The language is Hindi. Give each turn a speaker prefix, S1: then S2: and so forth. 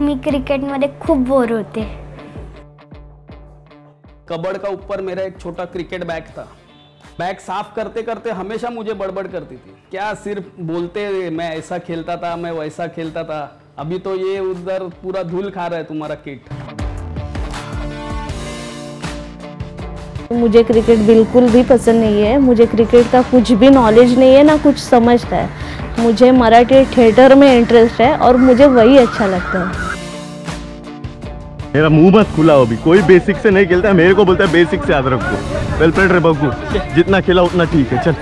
S1: मी क्रिकेटमध्ये खूप बोर होते.
S2: कबड़ का ऊपर मेरा एक छोटा क्रिकेट बैग था. बैग साफ़ करते करते हमेशा मुझे बड़बड़ करती थी. क्या सिर्फ़ बोलते मैं ऐसा खेलता था मैं वैसा खेलता था. अभी तो ये उधर पूरा धूल खा रहा है तुम्हारा किट.
S3: मुझे क्रिकेट बिल्कुल भी पसंद नहीं है. मुझे क्रिकेट का कुछ भी नॉलेज नहीं है ना कुछ समझता है. मुझे मराठी थिएटर में इंटरेस्ट है और मुझे वही अच्छा लगता है।
S4: मेरा मुँह मत खुला हो अभी, कोई बेसिक से नहीं खेलता है मेरे को बोलता है बेसिक से याद रखो। वेल प्लेड रे बग्गू जितना खेला उतना ठीक है, चल।